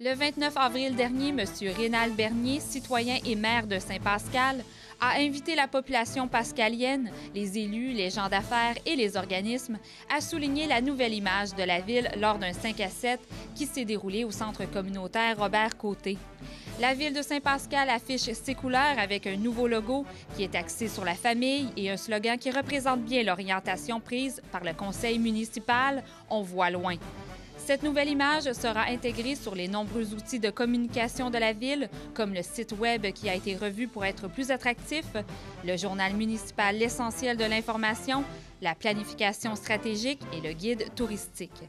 Le 29 avril dernier, M. Rénal Bernier, citoyen et maire de Saint-Pascal, a invité la population pascalienne, les élus, les gens d'affaires et les organismes à souligner la nouvelle image de la ville lors d'un 5 à 7 qui s'est déroulé au centre communautaire Robert Côté. La ville de Saint-Pascal affiche ses couleurs avec un nouveau logo qui est axé sur la famille et un slogan qui représente bien l'orientation prise par le conseil municipal On voit loin. Cette nouvelle image sera intégrée sur les nombreux outils de communication de la ville, comme le site Web qui a été revu pour être plus attractif, le journal municipal L'essentiel de l'information, la planification stratégique et le guide touristique.